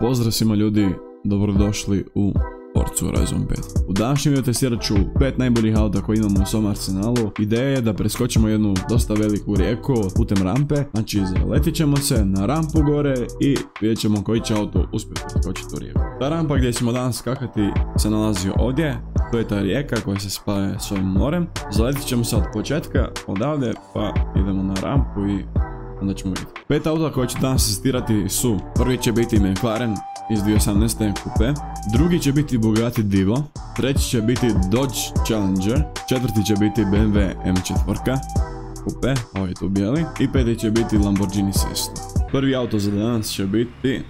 Pozdrav svima ljudi, dobrodošli u Forza Horizon 5. U današnjem video testirat ću pet najboljih auta koje imamo u svom arsenalu. Ideja je da preskočimo jednu dosta veliku rijeku putem rampe, znači zaletit ćemo se na rampu gore i vidjet ćemo koji će auto uspjeti preskočiti u rijeku. Ta rampa gdje ćemo danas skakati se nalazi ovdje, to je ta rijeka koja se spaja s ovim morem. Zaletit ćemo se od početka odavde pa idemo na rampu i onda ćemo vidjeti. Pet auta koje ću danas testirati su, prvi će biti McLaren iz 2018. kupe, drugi će biti Bugatti Divo, treći će biti Dodge Challenger, četvrti će biti BMW M4 kupe, ovaj tu bijeli, i peti će biti Lamborghini Sesto. Prvi auto za danas će biti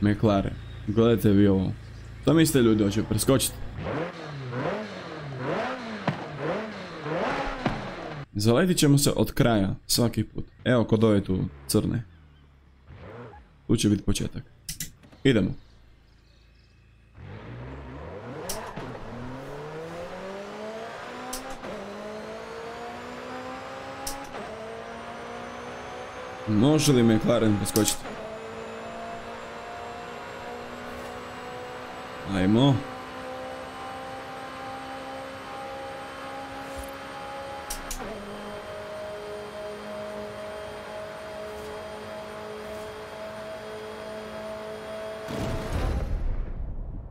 McLaren. Gledajte vi ovo. Šta mislite ljudi, hoće preskočiti? Zaletit ćemo se od kraja, svaki put. Evo kod ove tu crne. Tu će biti početak. Idemo. Može li McLaren preskočiti? Ajmo.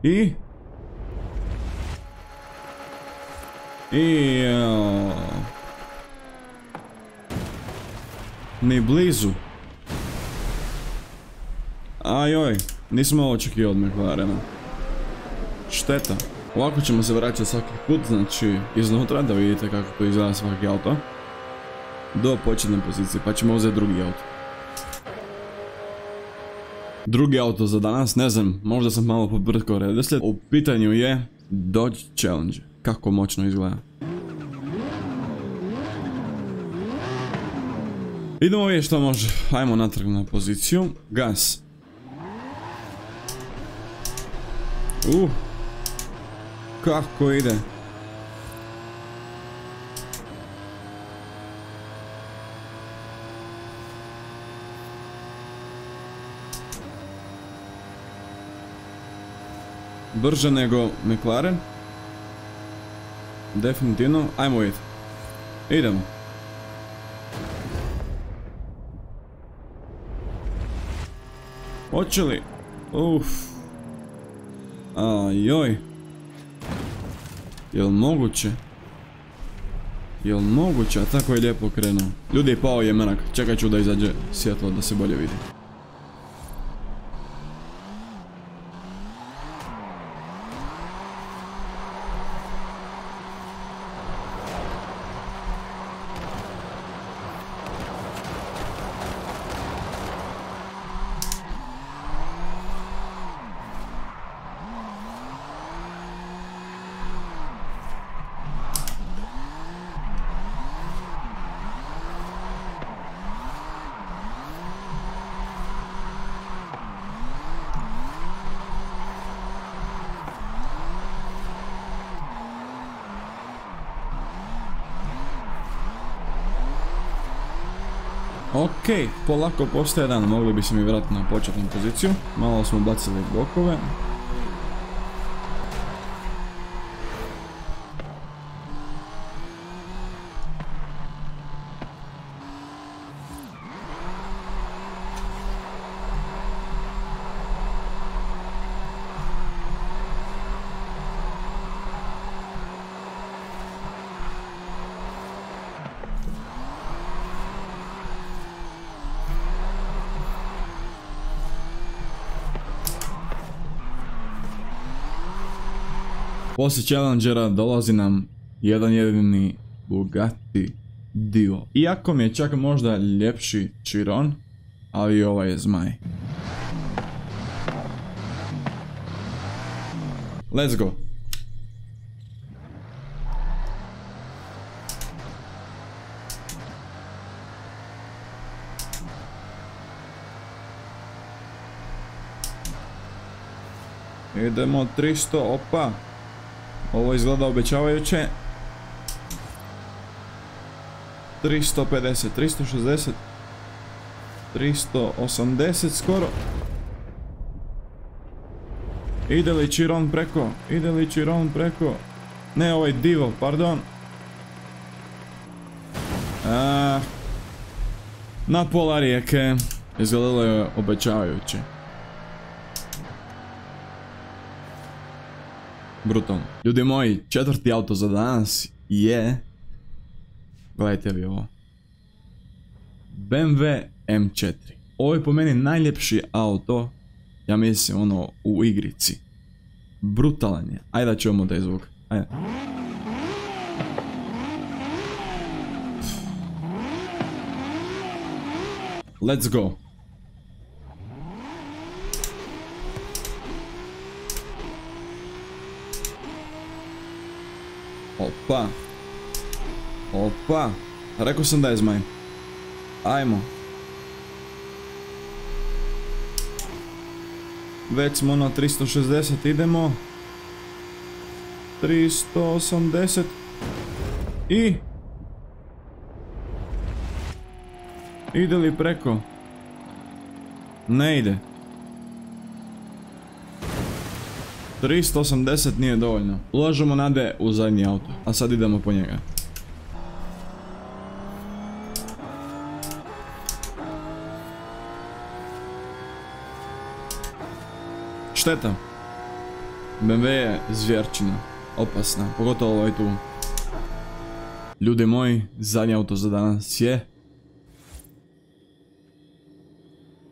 I? I... Ni blizu. Ajoj, nismo ovo očekivali od McLarena. Šteta. Ovako ćemo se vraćati svaki put, znači iznutra da vidite kako to izgleda svaki auto. Do početne pozicije, pa ćemo uzeti drugi auto. Drugi auto za danas, ne znam, možda sam malo pobrtkao redoslijed. U pitanju je Dodge Challenger. Kako moćno izgleda. Idemo vidjeti što može. Ajmo natrag na poziciju. Gas. Uh. Kako ide. Brže nego McLaren. Definitivno. Ajmo vidjeti. Idemo. Hoće li? Uff. Ajoj. Jel moguće? Jel moguće? A tako je lijepo krenuo. Ljudi, pao je mrak. Čekat ću da izađe svjetlo da se bolje vidi. Ok, polako postaje dan, mogli bi se mi vratiti na početnu poziciju. Malo smo bacili blokove. Poslije Challengera dolazi nam jedan jedini Bugatti Divo. Iako mi je čak možda ljepši Chiron, ali ovaj je zmaj. Let's go. Idemo 300, opa. Ovo izgleda obećavajuće. 350, 360, 380 skoro. Ide li Chiron preko? Ide li Chiron preko? Ne, ovaj Divo, pardon. Na pola rijeke. Izgledalo je obećavajuće. Brutalno. Ljudi moji, četvrti auto za danas je... Gledajte vi ovo. BMW M4. Ovo je po meni najljepši auto, ja mislim ono, u igrici. Brutalan je. Ajde da čujemo taj zvuk. Ajde. Let's go. Opa. Opa. Rekao sam da je zmaj. Ajmo. Već smo na 360, idemo. 380. I... Ide li preko? Ne ide. 380 nije dovoljno. Ulažemo nade u zadnji auto, a sad idemo po njega. Šteta. BMW je zvjerčina. Opasna. Pogotovo ovaj tu. Ljudi moji, zadnji auto za danas je...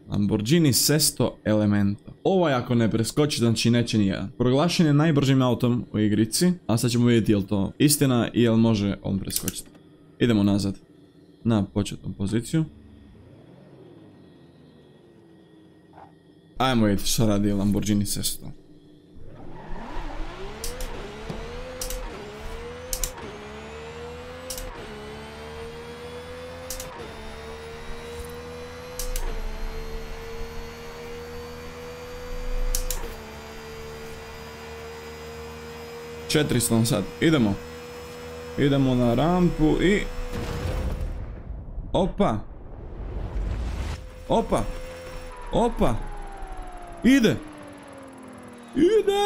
Lamborghini Sesto Elemento. Ovaj ako ne preskoči, znači neće nijedan. Proglašen je najbržim autom u igrici, a sad ćemo vidjeti li to istina i jel može on preskočiti. Idemo nazad na početnu poziciju. Ajmo vidjeti što radi Lamborghini Sesto. 400 sad. Idemo. Idemo na rampu i... Opa. Opa. Opa. Ide. Ide.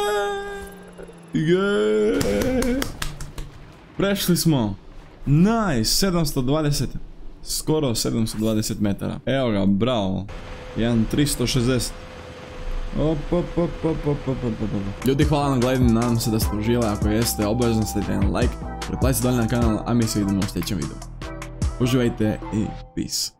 Yeah. Prešli smo. Nice. 720. Skoro 720 metara. Evo ga, bravo. 1.360. 360. Op, op, op, op, op, op, op, Ljudi, hvala na gledanju, nadam se da ste uživali, ako jeste, obavezno stavite jedan like, pretplatite dolje na kanal, a mi se vidimo u sljedećem videu. Uživajte i peace.